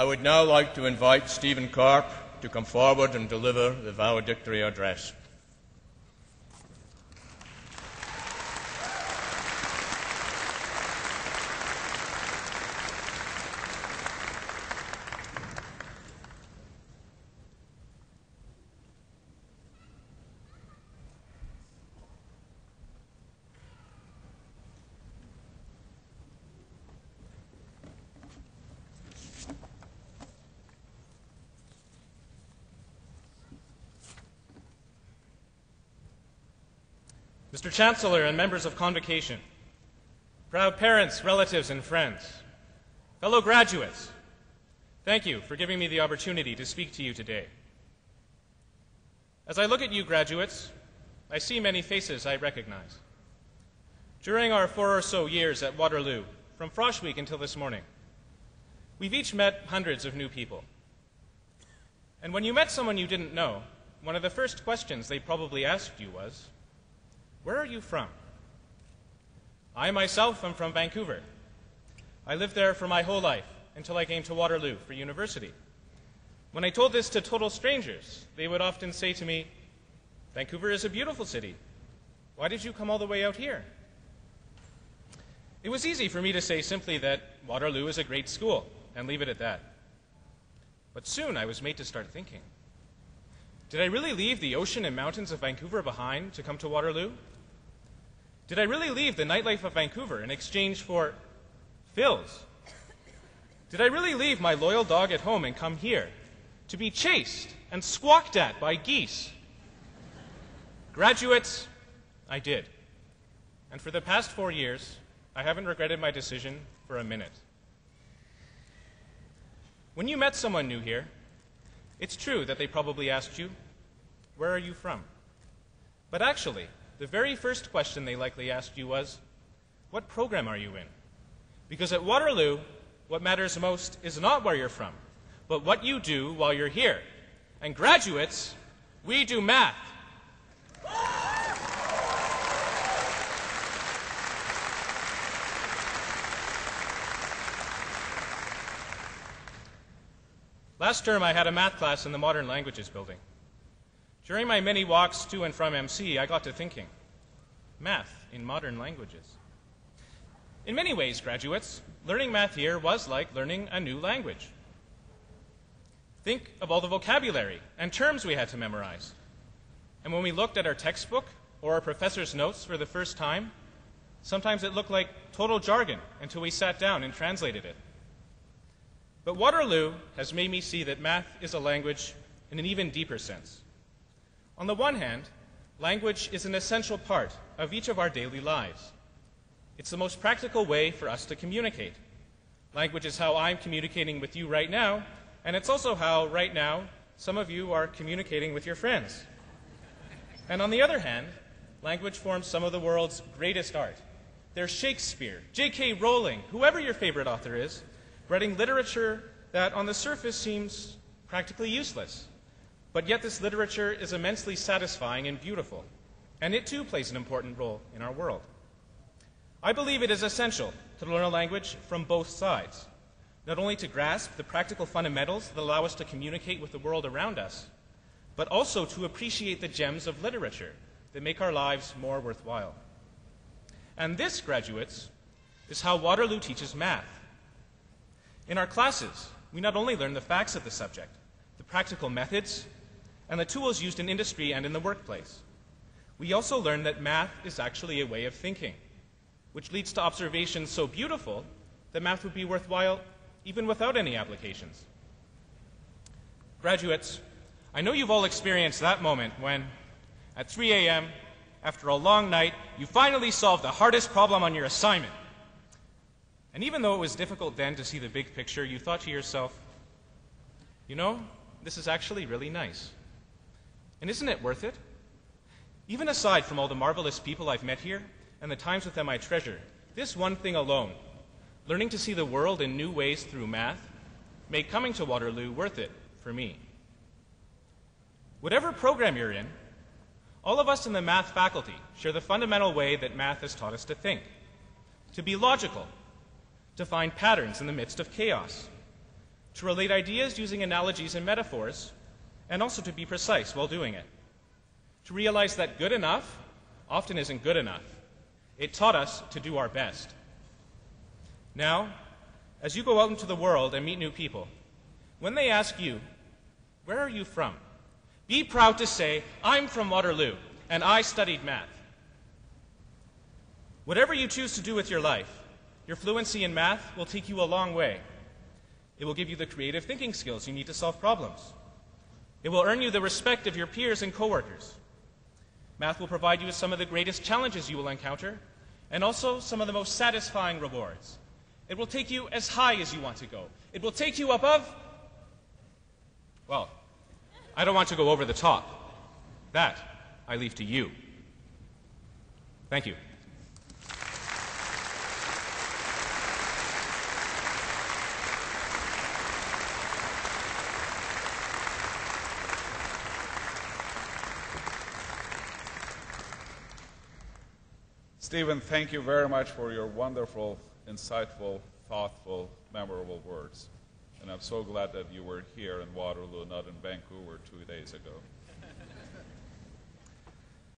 I would now like to invite Steven Karp to come forward and deliver the valedictory address. Mr. Chancellor and members of Convocation, proud parents, relatives, and friends, fellow graduates, thank you for giving me the opportunity to speak to you today. As I look at you, graduates, I see many faces I recognize. During our four or so years at Waterloo, from Frosh Week until this morning, we've each met hundreds of new people. And when you met someone you didn't know, one of the first questions they probably asked you was, where are you from? I myself am from Vancouver. I lived there for my whole life until I came to Waterloo for university. When I told this to total strangers, they would often say to me, Vancouver is a beautiful city. Why did you come all the way out here? It was easy for me to say simply that Waterloo is a great school and leave it at that. But soon I was made to start thinking. Did I really leave the ocean and mountains of Vancouver behind to come to Waterloo? Did I really leave the nightlife of Vancouver in exchange for Phil's? Did I really leave my loyal dog at home and come here to be chased and squawked at by geese? Graduates, I did. And for the past four years, I haven't regretted my decision for a minute. When you met someone new here, it's true that they probably asked you, Where are you from? But actually, the very first question they likely asked you was, What program are you in? Because at Waterloo, what matters most is not where you're from, but what you do while you're here. And graduates, we do math. Last term, I had a math class in the Modern Languages building. During my many walks to and from MC, I got to thinking math in modern languages. In many ways, graduates, learning math here was like learning a new language. Think of all the vocabulary and terms we had to memorize. And when we looked at our textbook or our professor's notes for the first time, sometimes it looked like total jargon until we sat down and translated it. But Waterloo has made me see that math is a language in an even deeper sense. On the one hand, language is an essential part of each of our daily lives. It's the most practical way for us to communicate. Language is how I'm communicating with you right now, and it's also how, right now, some of you are communicating with your friends. And on the other hand, language forms some of the world's greatest art. There's Shakespeare, J.K. Rowling, whoever your favorite author is, writing literature that on the surface seems practically useless. But yet, this literature is immensely satisfying and beautiful, and it too plays an important role in our world. I believe it is essential to learn a language from both sides, not only to grasp the practical fundamentals that allow us to communicate with the world around us, but also to appreciate the gems of literature that make our lives more worthwhile. And this, graduates, is how Waterloo teaches math. In our classes, we not only learn the facts of the subject, the practical methods, and the tools used in industry and in the workplace. We also learn that math is actually a way of thinking, which leads to observations so beautiful that math would be worthwhile even without any applications. Graduates, I know you've all experienced that moment when, at 3 a.m., after a long night, you finally solve the hardest problem on your assignment. And even though it was difficult then to see the big picture, you thought to yourself, you know, this is actually really nice. And isn't it worth it? Even aside from all the marvelous people I've met here and the times with them I treasure, this one thing alone, learning to see the world in new ways through math, made coming to Waterloo worth it for me. Whatever program you're in, all of us in the math faculty share the fundamental way that math has taught us to think, to be logical, to find patterns in the midst of chaos, to relate ideas using analogies and metaphors, and also to be precise while doing it. To realize that good enough often isn't good enough. It taught us to do our best. Now, as you go out into the world and meet new people, when they ask you, Where are you from? be proud to say, I'm from Waterloo, and I studied math. Whatever you choose to do with your life, your fluency in math will take you a long way. It will give you the creative thinking skills you need to solve problems. It will earn you the respect of your peers and coworkers. Math will provide you with some of the greatest challenges you will encounter, and also some of the most satisfying rewards. It will take you as high as you want to go. It will take you above. Well, I don't want to go over the top. That I leave to you. Thank you. Steven, thank you very much for your wonderful, insightful, thoughtful, memorable words. And I'm so glad that you were here in Waterloo, not in Vancouver two days ago.